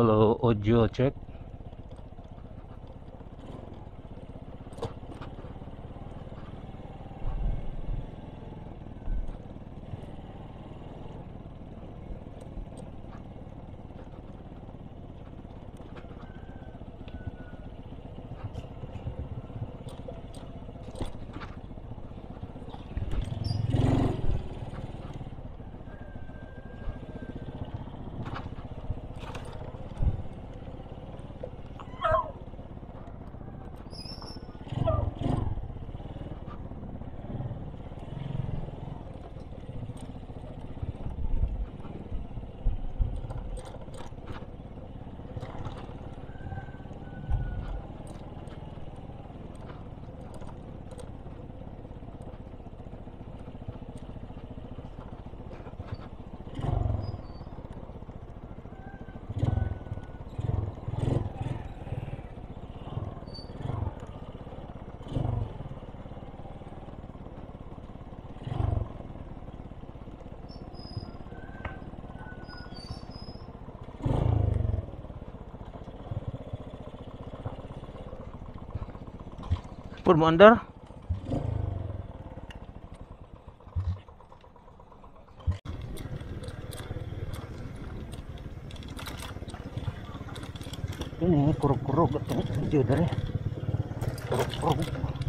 Hello, audio check. ऊपर अंदर ini kuruk-kuruk betul. Di udara kuruk-kuruk.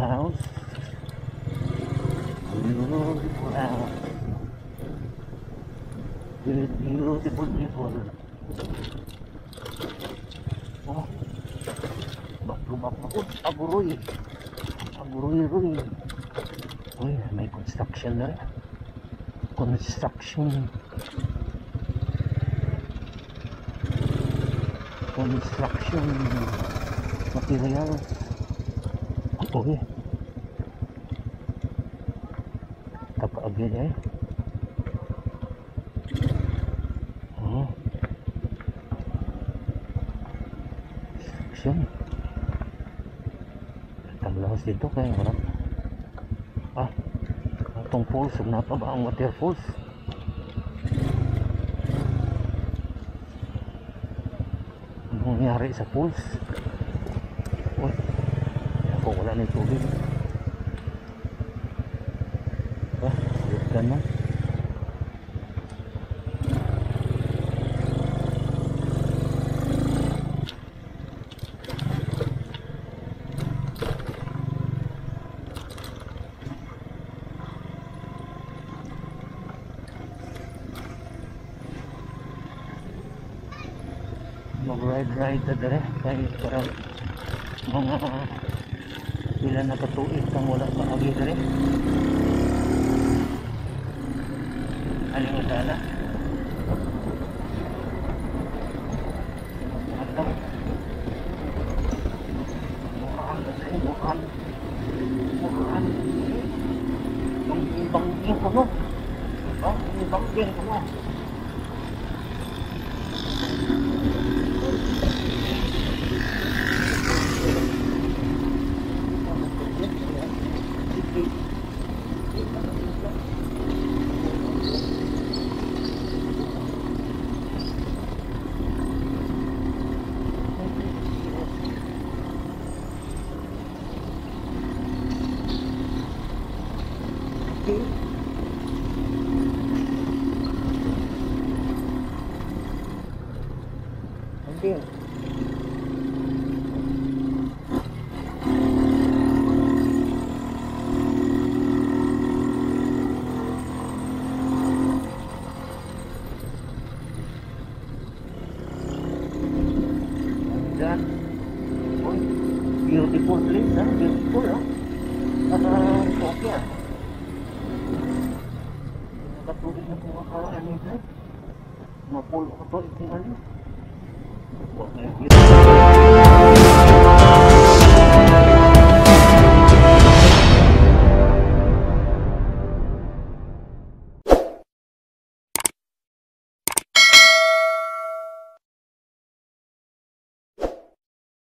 House. Beautiful house. Beautiful, beautiful. Oh. Lumak na po. Aguroy. Aguroy, roy. Uy, may construction na rin. Construction. Construction material. Uy. Takaagin eh. Oh. Construction. Tamlahos dito kaya wala. Ah, itong falls, na pa ba ang water falls? Nangyari sa falls? Ako wala na yung tubig. Ah, wait ka na. mag-ride-ride na dere kahit parang mga sila nakatuig eh, kang wala pa agi dali aling utala atap bukaan kasi bukaan bukaan bangking bangking ko mo bangking bangking ko mo Hindi. Diyan. Uy, beautiful place, ha? Beautiful, ha? Ah, okay, ah. Nakatulog na kung makakaan nito. Mapulo ko to, ito ano. Huwag na yung